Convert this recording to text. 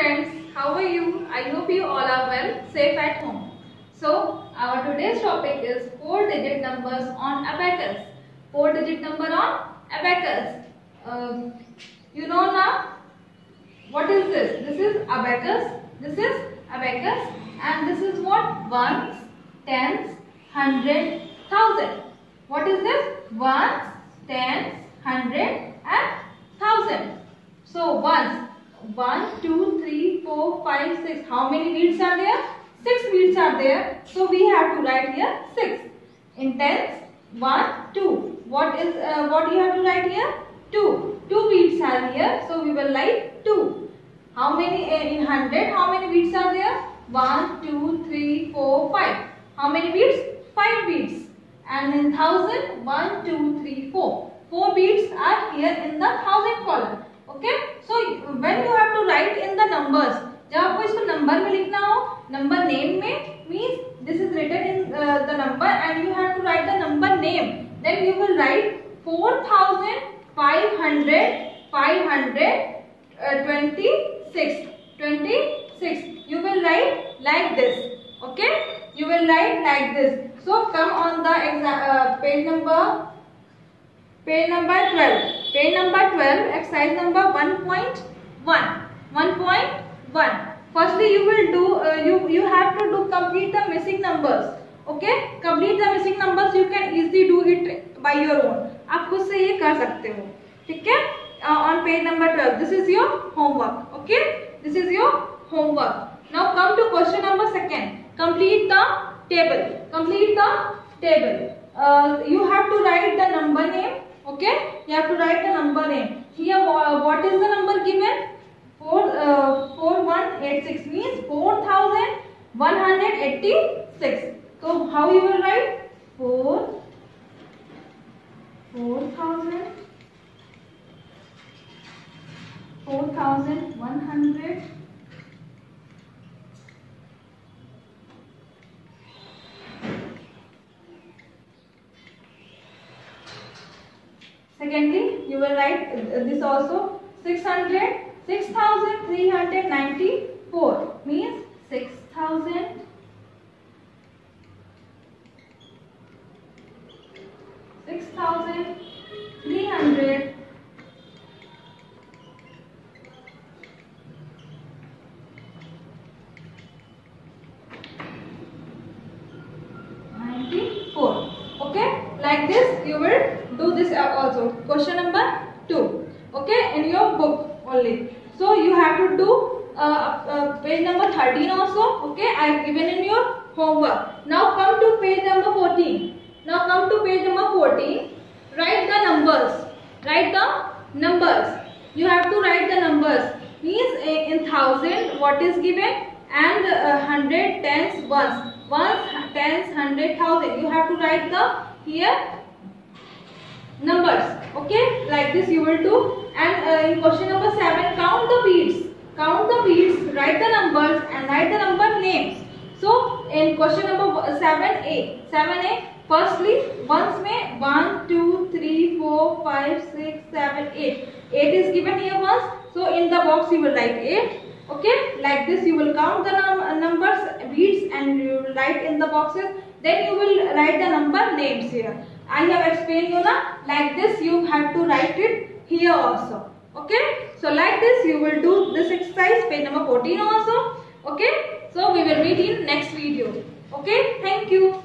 friends, how are you? I hope you all are well, safe at home. So, our today's topic is 4 digit numbers on abacus. 4 digit number on abacus. Um, you know now what is this? This is abacus, this is abacus and this is what? Ones, tens, hundred, thousand. What is this? Ones, tens, hundred and thousand. So ones, one, two, three, four, five, six. How many beads are there? Six beads are there. So we have to write here six. In tens, one, two. What is uh, what you have to write here? Two. Two beads are here. So we will write two. How many uh, in hundred? How many beads are there? One, two, three, four, five. How many beads? Five beads. And in thousand, one, two, three, four. Four beads are here in the thousand column. Okay so when you have to write in the numbers जब आपको इसको number में लिखना हो number name में means this is written in the number and you have to write the number name then you will write 4500 500 526 26 you will write like this. Okay? You will write like this. So come on the uh, page number page number twelve page number twelve exercise number one point one one point one firstly you will do you you have to do complete the missing numbers okay complete the missing numbers you can easily do it by your own आप खुद से ये कर सकते हो। ठीक है? On page number twelve this is your homework okay this is your homework now come to question number second complete the table complete the table you have to write the number name you have to write the number name here what is the number given 4 uh, 4186 means 4186 so how you will write 4 4000 4100 Secondly, you will write this also 600, 6394 means 6000 6300 94 okay like this you will do this also. Question number 2 okay in your book only. So you have to do uh, uh, page number 13 also. Okay i have given in your homework. Now come to page number 14 now come to page number 14 write the numbers. Write the numbers. You have to write the numbers. Means in thousand what is given? And uh, hundred tens ones. Ones tens hundred thousand. You have to write the here numbers okay? Like this you will do. And uh, in question number 7 count the beads. Count the beads write the numbers and write the number names. So in question number 7a 7a firstly ones mein 1 2 3 4 5 6 7 8 8 is given here once. So in the box you will write 8 okay? Like this you will count the num numbers beads and you will write in the boxes then you will write the number names here. I have explained you na like this you have to write it here also. Okay. So like this you will do this exercise page number 14 also. Okay. So we will meet in next video. Okay. Thank you.